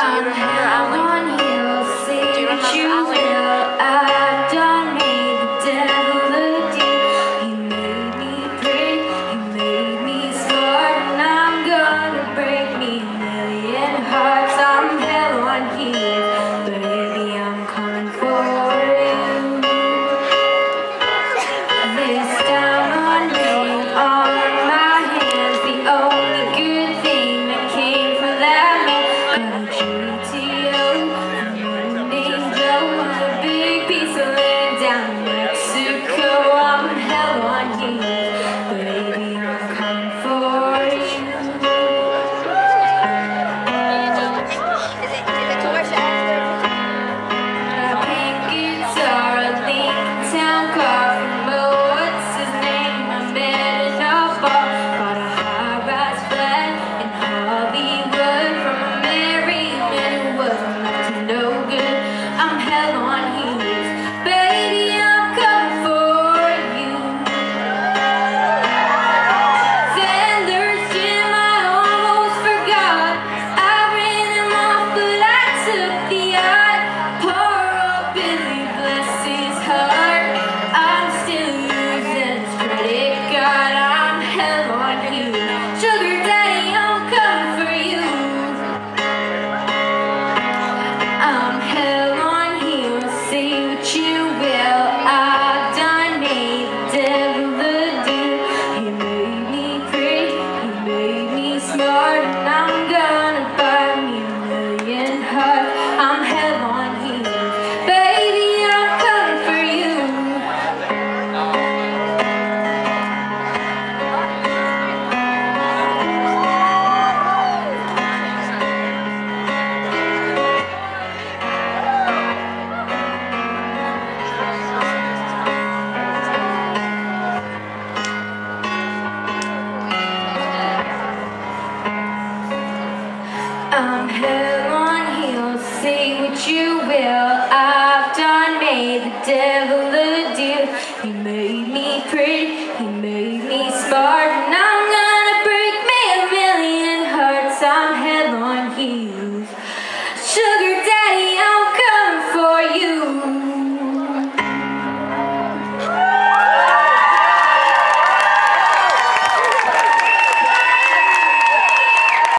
Do you remember Allie? Do you remember Allie? Devil a deal. He made